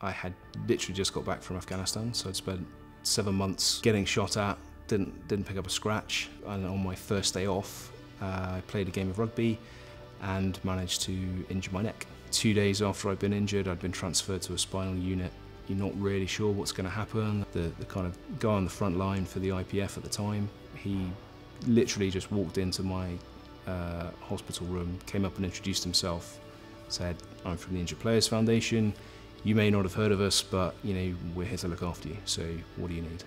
I had literally just got back from Afghanistan, so I'd spent seven months getting shot at, didn't, didn't pick up a scratch, and on my first day off, uh, I played a game of rugby and managed to injure my neck. Two days after I'd been injured, I'd been transferred to a spinal unit. You're not really sure what's going to happen. The, the kind of guy on the front line for the IPF at the time, he literally just walked into my uh, hospital room, came up and introduced himself, said, I'm from the Injured Players Foundation. You may not have heard of us, but you know we're here to look after you. So what do you need?